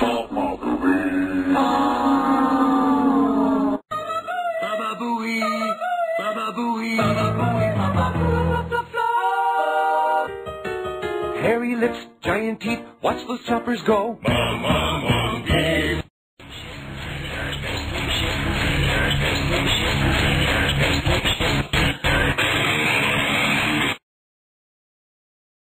Baba Booey. Baba Booey. Baba Booey. Baba Booey. Hairy lips, giant teeth, watch those choppers go. Mom, mom, mom,